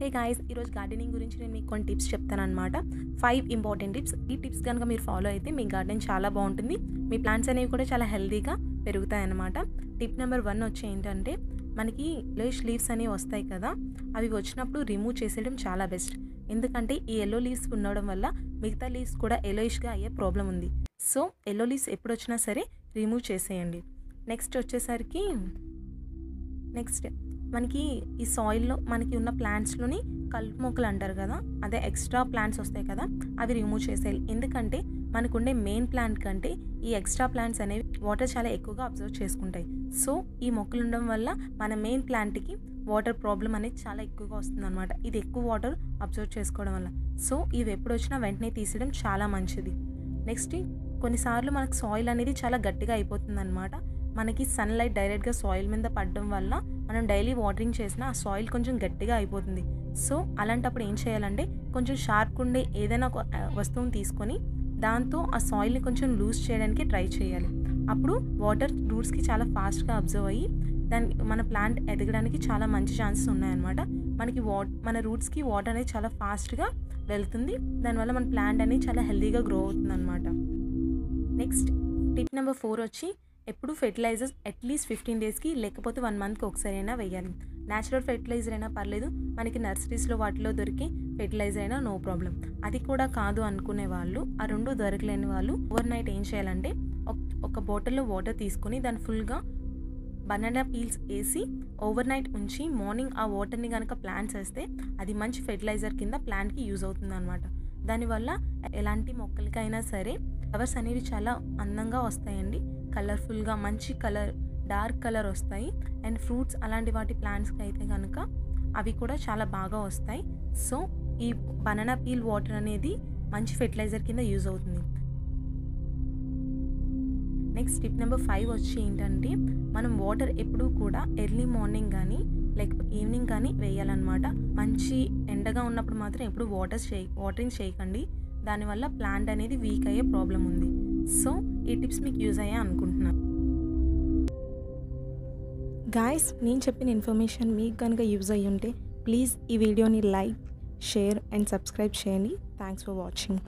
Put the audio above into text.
Hey guys ఈరోజు gardening గురించి నేను మీకు కొన్ని టిప్స్ చెప్తాను అనమాట ఫైవ్ ఇంపార్టెంట్ టిప్స్ ఈ టిప్స్ కనుక మీరు ఫాలో అయితే మీ గార్డెన్ చాలా బాగుంటుంది. మీ ప్లాంట్స్ అనేవి కూడా చాలా హెల్దీగా పెరుగుతాయి అన్నమాట టిప్ నెంబర్ వన్ వచ్చి ఏంటంటే మనకి ఎల్లోయిష్ లీవ్స్ అనేవి వస్తాయి కదా అవి వచ్చినప్పుడు రిమూవ్ చేసేయడం చాలా బెస్ట్ ఎందుకంటే ఈ ఎల్లో లీవ్స్ ఉండడం వల్ల మిగతా లీవ్స్ కూడా ఎల్లోయిష్గా అయ్యే ప్రాబ్లం ఉంది. సో ఎల్లో లీవ్స్ ఎప్పుడు వచ్చినా సరే రిమూవ్ చేసేయండి. నెక్స్ట్ వచ్చేసరికి నెక్స్ట్ మనకి ఈ సాయిల్లో మనకి ఉన్న ప్లాంట్స్లోని కలుపు మొక్కలు అంటారు కదా అదే ఎక్స్ట్రా ప్లాంట్స్ వస్తాయి కదా అవి రిమూవ్ చేసేయాలి. ఎందుకంటే మనకుండే మెయిన్ ప్లాంట్ కంటే ఈ ఎక్స్ట్రా ప్లాంట్స్ అనేవి వాటర్ చాలా ఎక్కువగా అబ్జర్వ్ చేసుకుంటాయి. సో ఈ మొక్కలు ఉండడం వల్ల మన మెయిన్ ప్లాంట్కి వాటర్ ప్రాబ్లం అనేది చాలా ఎక్కువగా వస్తుంది అనమాట ఇది ఎక్కువ వాటర్ అబ్జర్వ్ చేసుకోవడం వల్ల. సో ఇవి ఎప్పుడు వచ్చినా వెంటనే తీసేయడం చాలా మంచిది. నెక్స్ట్ కొన్నిసార్లు మనకు సాయిల్ అనేది చాలా గట్టిగా అయిపోతుంది అనమాట మనకి సన్లైట్ డైరెక్ట్గా సాయిల్ మీద పడడం వల్ల మనం డైలీ వాటరింగ్ చేసినా ఆ సాయిల్ కొంచెం గట్టిగా అయిపోతుంది. సో అలాంటప్పుడు ఏం చేయాలంటే కొంచెం షార్ప్ ఉండే ఏదైనా ఒక వస్తువుని తీసుకొని దాంతో ఆ సాయిల్ని కొంచెం లూజ్ చేయడానికి ట్రై చేయాలి. అప్పుడు వాటర్ రూట్స్కి చాలా ఫాస్ట్గా అబ్జర్వ్ అయ్యి దాని మన ప్లాంట్ ఎదగడానికి చాలా మంచి ఛాన్సెస్ ఉన్నాయన్నమాట. మనకి వా మన రూట్స్కి వాటర్ అనేది చాలా ఫాస్ట్గా వెళ్తుంది. దానివల్ల మన ప్లాంట్ అనేది చాలా హెల్దీగా గ్రో అవుతుంది అనమాట నెక్స్ట్ టిప్ నెంబర్ ఫోర్ వచ్చి ఎప్పుడు ఫెర్టిలైజర్స్ అట్లీస్ట్ ఫిఫ్టీన్ డేస్కి లేకపోతే వన్ మంత్కి ఒకసారి అయినా వేయాలి. న్యాచురల్ ఫెర్టిలైజర్ అయినా పర్లేదు మనకి నర్సరీస్లో వాటిలో దొరికే ఫెర్టిలైజర్ అయినా నో ప్రాబ్లం అది కూడా కాదు అనుకునే వాళ్ళు ఆ రెండు దొరకలేని వాళ్ళు ఓవర్ నైట్ ఏం చేయాలంటే ఒక- బాటిల్లో వాటర్ తీసుకొని దాన్ని ఫుల్గా బనానా పీల్స్ వేసి ఓవర్ నైట్ ఉంచి మార్నింగ్ ఆ వాటర్ని కనుక ప్లాంట్స్ వేస్తే అది మంచి ఫెర్టిలైజర్ కింద ప్లాంట్కి యూజ్ అవుతుంది అనమాట దానివల్ల ఎలాంటి మొక్కలకైనా సరే ఫ్లవర్స్ అనేవి చాలా అందంగా వస్తాయండి. కలర్ఫుల్గా మంచి కలర్ డార్క్ కలర్ వస్తాయి. అండ్ ఫ్రూట్స్ అలాంటి వాటి ప్లాంట్స్కి అయితే కనుక అవి కూడా చాలా బాగా వస్తాయి. సో ఈ బనానా పీల్ వాటర్ అనేది మంచి ఫెర్టిలైజర్ కింద యూజ్ అవుతుంది. నెక్స్ట్ టిప్ నెంబర్ ఫైవ్ వచ్చి ఏంటంటే మనం వాటర్ ఎప్పుడూ కూడా ఎర్లీ మార్నింగ్ కానీ లేకపోతే ఈవినింగ్ కానీ వేయాలన్నమాట. మంచి ఎండగా ఉన్నప్పుడు మాత్రం ఎప్పుడు వాటర్ చేయ వాటరింగ్ చేయకండి. దానివల్ల ప్లాంట్ అనేది వీక్ అయ్యే ప్రాబ్లం ఉంది. సో ఈ టిప్స్ మీకు యూజ్ అయ్యా అనుకుంటున్నాను. గాయస్ నేను చెప్పిన ఇన్ఫర్మేషన్ మీకు కనుక యూజ్ అయ్యి ఉంటే ప్లీజ్ ఈ వీడియోని లైక్ షేర్ అండ్ సబ్స్క్రైబ్ చేయండి. Thanks for watching